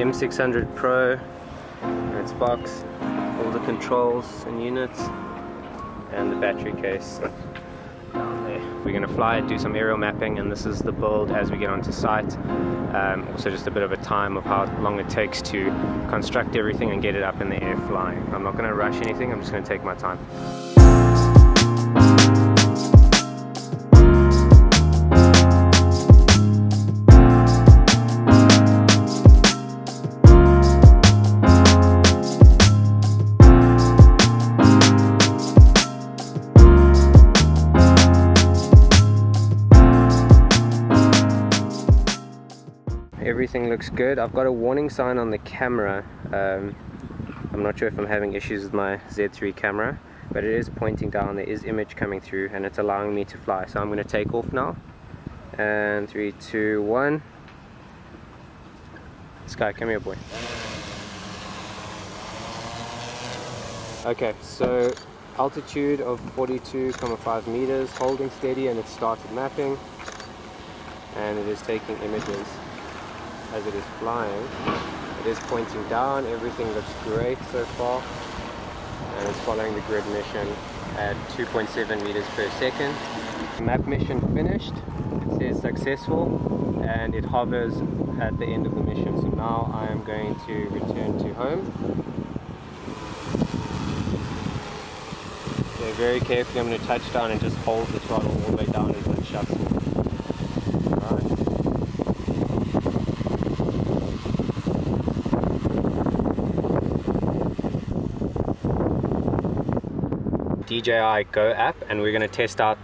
M600 Pro and its box, all the controls and units, and the battery case down there. We're going to fly it, do some aerial mapping, and this is the build as we get onto site. Um, also just a bit of a time of how long it takes to construct everything and get it up in the air flying. I'm not going to rush anything, I'm just going to take my time. Everything looks good. I've got a warning sign on the camera. Um, I'm not sure if I'm having issues with my Z3 camera, but it is pointing down. There is image coming through and it's allowing me to fly. So I'm going to take off now. And three, two, one. Sky, come here, boy. Okay, so altitude of 42,5 meters, holding steady, and it started mapping. And it is taking images as it is flying. It is pointing down, everything looks great so far. And it's following the grid mission at 2.7 meters per second. Map mission finished, it says successful, and it hovers at the end of the mission. So now I am going to return to home. So very carefully I'm going to touch down and just hold the throttle all the way down until it shuts DJI Go app and we're going to test out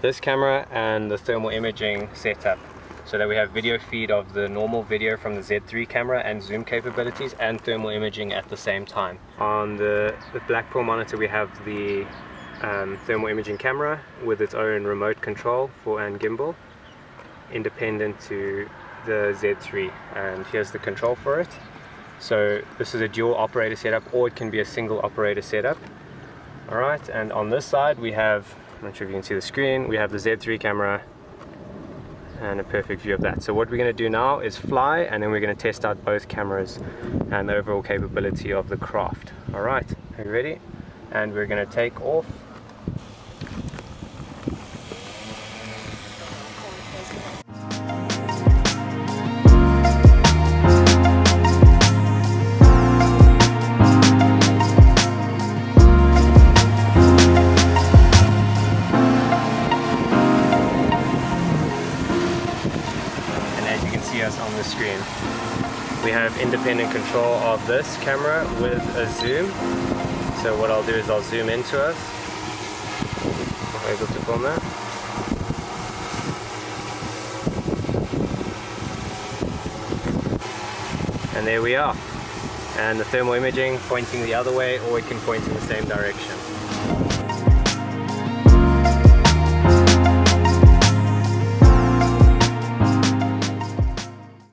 this camera and the thermal imaging setup so that we have video feed of the normal video from the Z3 camera and zoom capabilities and thermal imaging at the same time. On the, the Black Pearl monitor we have the um, thermal imaging camera with its own remote control for and gimbal independent to the Z3 and here's the control for it. So this is a dual operator setup or it can be a single operator setup all right and on this side we have I'm not sure if you can see the screen we have the Z3 camera and a perfect view of that. So what we're going to do now is fly and then we're going to test out both cameras and the overall capability of the craft. All right are you ready? And we're going to take off on the screen. We have independent control of this camera with a zoom. So what I'll do is I'll zoom into us. I'm able to film that. And there we are. And the thermal imaging pointing the other way or it can point in the same direction.